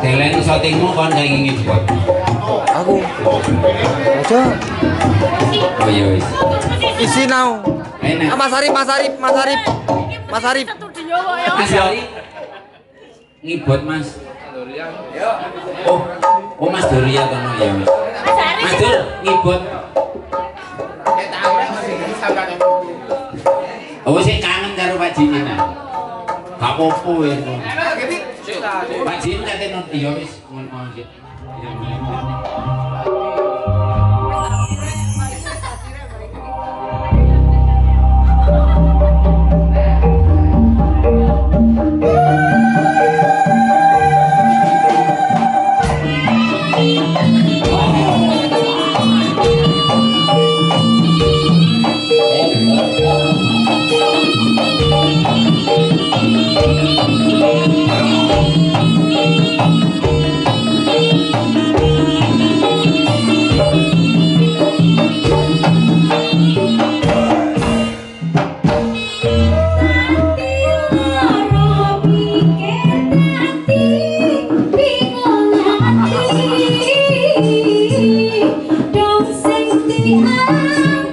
Delen shootingmu kon gak ingin ngibot. Aku. Aja. Oh iya wis. Isi now. Ah, Mas Arif, Mas Arif, Mas Arif. Mas Arif. Mas Dori. Ngibot Mas. Oh, oh Mas Dori ya kono ya wis. Mas Dur ngibot. Oh sik popo itu. Pak Jin katanya nanti ya wis ngono aja. Música